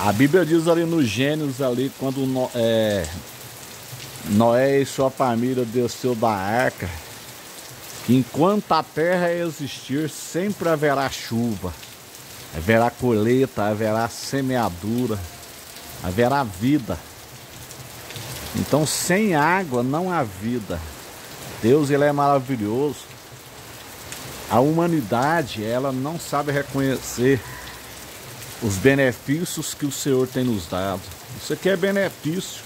A Bíblia diz ali no Gênesis ali quando é, Noé e sua família desceu da arca, que enquanto a terra existir, sempre haverá chuva, haverá colheita, haverá semeadura, haverá vida. Então, sem água não há vida. Deus ele é maravilhoso. A humanidade ela não sabe reconhecer os benefícios que o Senhor tem nos dado. Isso aqui é benefício.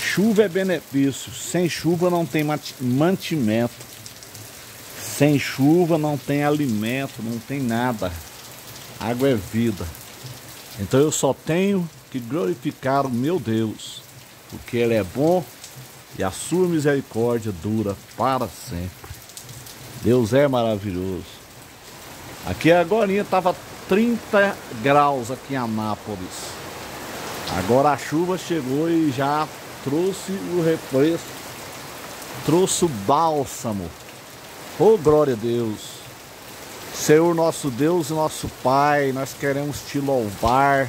Chuva é benefício. Sem chuva não tem mantimento. Sem chuva não tem alimento, não tem nada. Água é vida. Então eu só tenho que glorificar o meu Deus, porque Ele é bom e a sua misericórdia dura para sempre. Deus é maravilhoso. Aqui agora estava 30 graus aqui em Anápolis. Agora a chuva chegou e já trouxe o refresco, trouxe o bálsamo. Oh glória a Deus! Senhor nosso Deus e nosso Pai, nós queremos te louvar,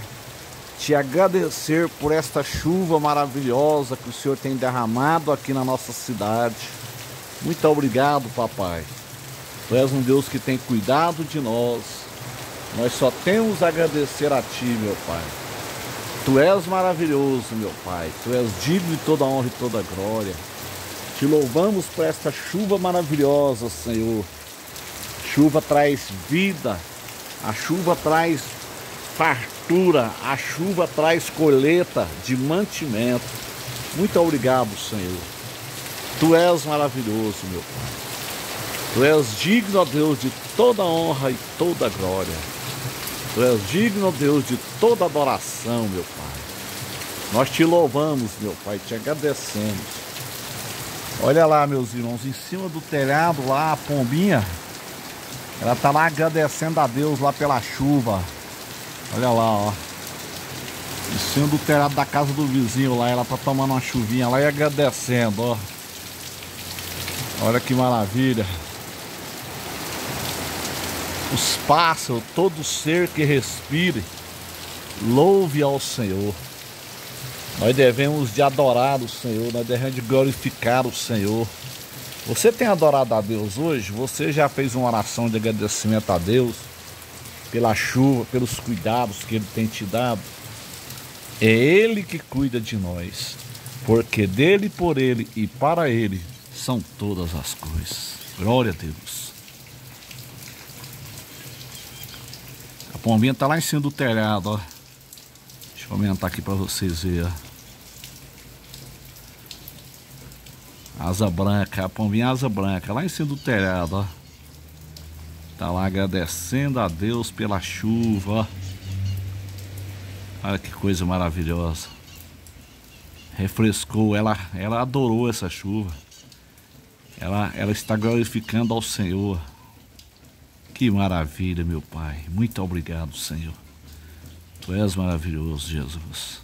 te agradecer por esta chuva maravilhosa que o Senhor tem derramado aqui na nossa cidade. Muito obrigado, papai. Tu és um Deus que tem cuidado de nós. Nós só temos a agradecer a Ti, meu Pai. Tu és maravilhoso, meu Pai. Tu és digno de toda honra e toda glória. Te louvamos por esta chuva maravilhosa, Senhor. Chuva traz vida, a chuva traz fartura, a chuva traz colheita de mantimento. Muito obrigado, Senhor. Tu és maravilhoso, meu Pai. Tu és digno, ó Deus, de toda honra e toda glória. Tu és digno, Deus, de toda adoração, meu Pai. Nós te louvamos, meu Pai, te agradecemos. Olha lá, meus irmãos, em cima do telhado lá, a pombinha ela tá lá agradecendo a Deus lá pela chuva. Olha lá, ó. Em cima do telhado da casa do vizinho lá, ela tá tomando uma chuvinha lá e agradecendo, ó. Olha que maravilha. Os pássaros, todo ser que respire, louve ao Senhor. Nós devemos de adorar o Senhor, nós devemos de glorificar o Senhor. Você tem adorado a Deus hoje? Você já fez uma oração de agradecimento a Deus pela chuva, pelos cuidados que Ele tem te dado? É Ele que cuida de nós, porque dele, por Ele e para Ele são todas as coisas. Glória a Deus. Pombinha está lá em cima do telhado, ó. Deixa eu aumentar aqui para vocês verem. Asa branca, a pombinha asa branca, lá em cima do telhado, ó. Tá lá agradecendo a Deus pela chuva, ó. Olha que coisa maravilhosa. Refrescou, ela, ela adorou essa chuva. Ela, ela está glorificando ao Senhor. Que maravilha, meu Pai. Muito obrigado, Senhor. Tu és maravilhoso, Jesus.